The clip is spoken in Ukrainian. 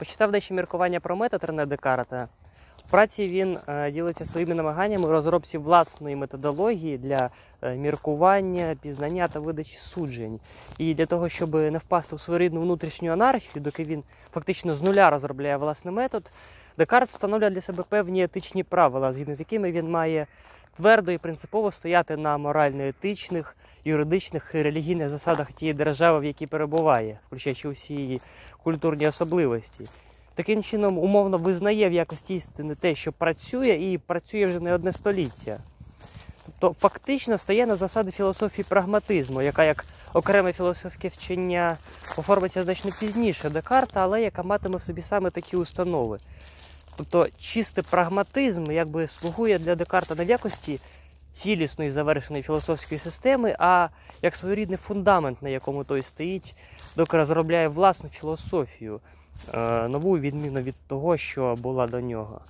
Почитав дещо міркування про метод Рене Декарта. В праці він е, ділиться своїми намаганнями у розробці власної методології для е, міркування, пізнання та видачі суджень. І для того, щоб не впасти в своєрідну внутрішню анархію, доки він фактично з нуля розробляє власний метод, Декарт встановлює для себе певні етичні правила, згідно з якими він має твердо і принципово стояти на морально-етичних, юридичних і релігійних засадах тієї держави, в якій перебуває, включаючи усі її культурні особливості. Таким чином, умовно визнає в якості істини те, що працює, і працює вже не одне століття. Тобто фактично стає на засади філософії прагматизму, яка як окреме філософське вчення оформиться значно пізніше Декарта, але яка матиме в собі саме такі установи. Тобто чистий прагматизм якби слугує для Декарта не в якості цілісної завершеної філософської системи, а як своєрідний фундамент, на якому той стоїть, доки розробляє власну філософію, е, нову відміну від того, що була до нього.